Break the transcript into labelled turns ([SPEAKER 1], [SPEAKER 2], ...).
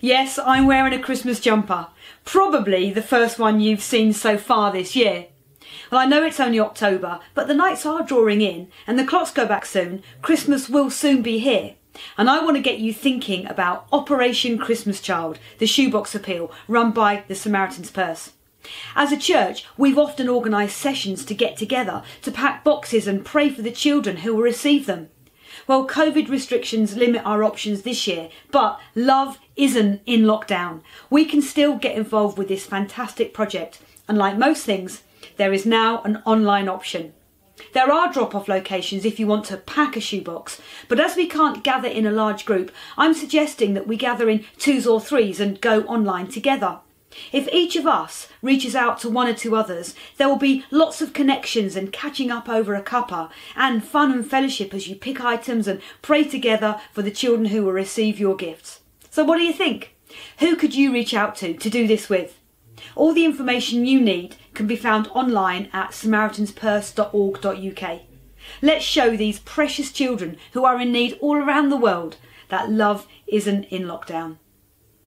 [SPEAKER 1] Yes, I'm wearing a Christmas jumper. Probably the first one you've seen so far this year. Well, I know it's only October, but the nights are drawing in and the clocks go back soon. Christmas will soon be here. And I want to get you thinking about Operation Christmas Child, the shoebox appeal run by the Samaritan's Purse. As a church, we've often organised sessions to get together, to pack boxes and pray for the children who will receive them. Well, COVID restrictions limit our options this year, but love isn't in lockdown. We can still get involved with this fantastic project, and like most things, there is now an online option. There are drop off locations if you want to pack a shoebox, but as we can't gather in a large group, I'm suggesting that we gather in twos or threes and go online together. If each of us reaches out to one or two others, there will be lots of connections and catching up over a cuppa and fun and fellowship as you pick items and pray together for the children who will receive your gifts. So, what do you think? Who could you reach out to to do this with? All the information you need can be found online at samaritanspurse.org.uk. Let's show these precious children who are in need all around the world that love isn't in lockdown.